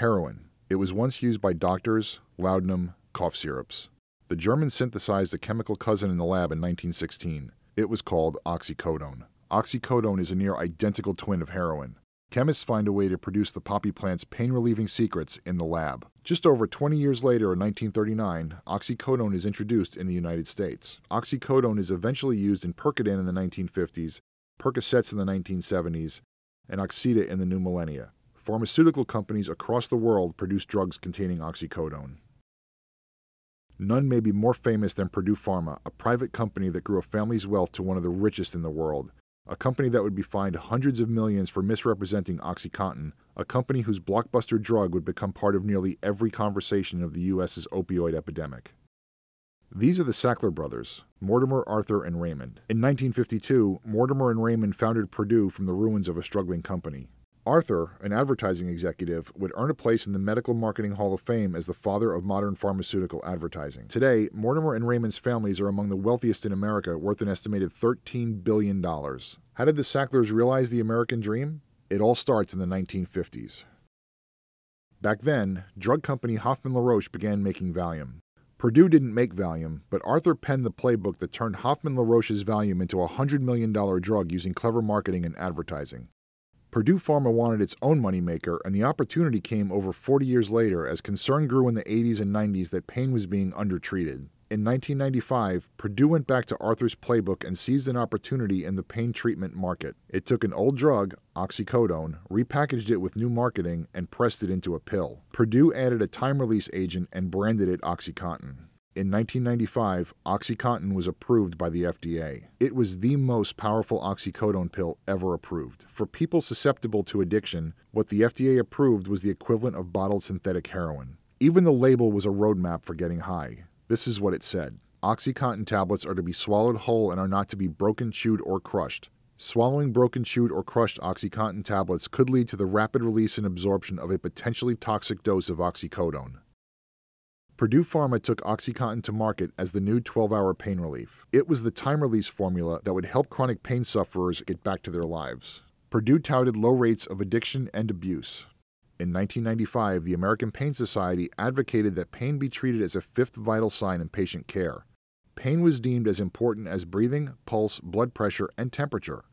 Heroin. It was once used by doctors, laudanum, cough syrups. The Germans synthesized a chemical cousin in the lab in 1916. It was called oxycodone. Oxycodone is a near identical twin of heroin. Chemists find a way to produce the poppy plant's pain relieving secrets in the lab. Just over 20 years later, in 1939, oxycodone is introduced in the United States. Oxycodone is eventually used in Percodan in the 1950s, Percocets in the 1970s, and Oxida in the new millennia. Pharmaceutical companies across the world produce drugs containing oxycodone. None may be more famous than Purdue Pharma, a private company that grew a family's wealth to one of the richest in the world. A company that would be fined hundreds of millions for misrepresenting OxyContin, a company whose blockbuster drug would become part of nearly every conversation of the U.S.'s opioid epidemic. These are the Sackler brothers, Mortimer, Arthur, and Raymond. In 1952, Mortimer and Raymond founded Purdue from the ruins of a struggling company. Arthur, an advertising executive, would earn a place in the Medical Marketing Hall of Fame as the father of modern pharmaceutical advertising. Today, Mortimer and Raymond's families are among the wealthiest in America, worth an estimated $13 billion. How did the Sacklers realize the American dream? It all starts in the 1950s. Back then, drug company Hoffmann La Roche began making Valium. Purdue didn't make Valium, but Arthur penned the playbook that turned Hoffmann La Roche's Valium into a $100 million drug using clever marketing and advertising. Purdue Pharma wanted its own moneymaker, and the opportunity came over 40 years later as concern grew in the 80s and 90s that pain was being undertreated. In 1995, Purdue went back to Arthur's playbook and seized an opportunity in the pain treatment market. It took an old drug, oxycodone, repackaged it with new marketing, and pressed it into a pill. Purdue added a time release agent and branded it Oxycontin. In 1995, OxyContin was approved by the FDA. It was the most powerful oxycodone pill ever approved. For people susceptible to addiction, what the FDA approved was the equivalent of bottled synthetic heroin. Even the label was a roadmap for getting high. This is what it said OxyContin tablets are to be swallowed whole and are not to be broken, chewed, or crushed. Swallowing broken, chewed, or crushed OxyContin tablets could lead to the rapid release and absorption of a potentially toxic dose of oxycodone. Purdue Pharma took OxyContin to market as the new 12 hour pain relief. It was the time release formula that would help chronic pain sufferers get back to their lives. Purdue touted low rates of addiction and abuse. In 1995, the American Pain Society advocated that pain be treated as a fifth vital sign in patient care. Pain was deemed as important as breathing, pulse, blood pressure, and temperature.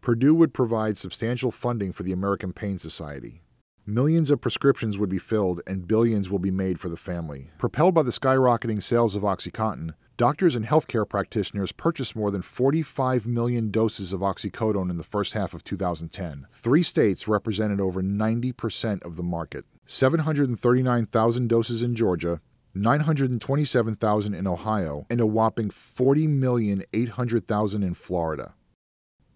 Purdue would provide substantial funding for the American Pain Society. Millions of prescriptions would be filled and billions will be made for the family. Propelled by the skyrocketing sales of OxyContin, doctors and healthcare practitioners purchased more than 45 million doses of oxycodone in the first half of 2010. Three states represented over 90% of the market 739,000 doses in Georgia, 927,000 in Ohio, and a whopping 40,800,000 in Florida.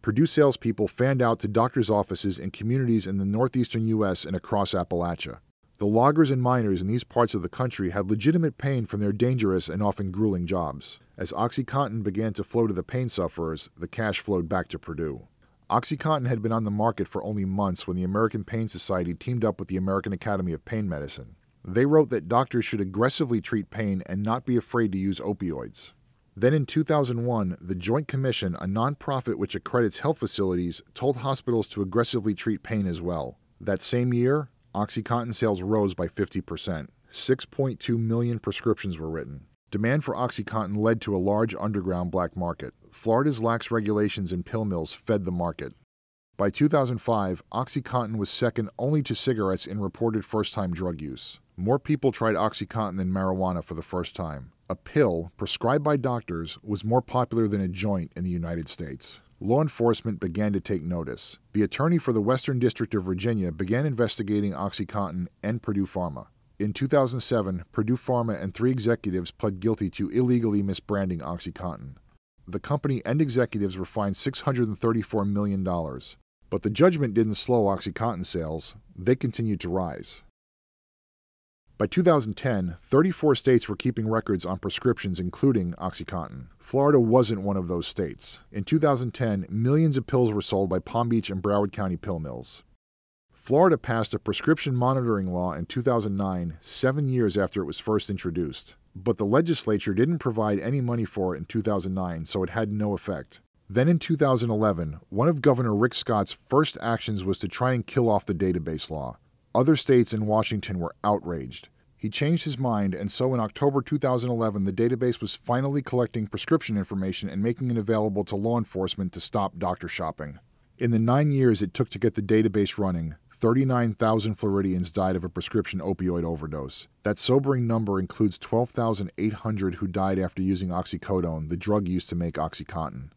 Purdue salespeople fanned out to doctors' offices and communities in the northeastern U.S. and across Appalachia. The loggers and miners in these parts of the country had legitimate pain from their dangerous and often grueling jobs. As OxyContin began to flow to the pain sufferers, the cash flowed back to Purdue. OxyContin had been on the market for only months when the American Pain Society teamed up with the American Academy of Pain Medicine. They wrote that doctors should aggressively treat pain and not be afraid to use opioids. Then in 2001, the Joint Commission, a nonprofit which accredits health facilities, told hospitals to aggressively treat pain as well. That same year, OxyContin sales rose by 50%. 6.2 million prescriptions were written. Demand for OxyContin led to a large underground black market. Florida's lax regulations and pill mills fed the market. By 2005, OxyContin was second only to cigarettes in reported first time drug use. More people tried OxyContin than marijuana for the first time a pill prescribed by doctors was more popular than a joint in the United States. Law enforcement began to take notice. The attorney for the Western District of Virginia began investigating OxyContin and Purdue Pharma. In 2007, Purdue Pharma and three executives pled guilty to illegally misbranding OxyContin. The company and executives were fined $634 million. But the judgment didn't slow OxyContin sales, they continued to rise. By 2010, 34 states were keeping records on prescriptions, including OxyContin. Florida wasn't one of those states. In 2010, millions of pills were sold by Palm Beach and Broward County pill mills. Florida passed a prescription monitoring law in 2009, seven years after it was first introduced. But the legislature didn't provide any money for it in 2009, so it had no effect. Then in 2011, one of Governor Rick Scott's first actions was to try and kill off the database law. Other states in Washington were outraged. He changed his mind, and so in October 2011, the database was finally collecting prescription information and making it available to law enforcement to stop doctor shopping. In the nine years it took to get the database running, 39,000 Floridians died of a prescription opioid overdose. That sobering number includes 12,800 who died after using oxycodone, the drug used to make Oxycontin.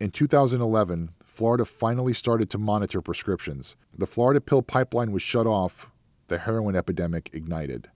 In 2011, Florida finally started to monitor prescriptions. The Florida pill pipeline was shut off, the heroin epidemic ignited.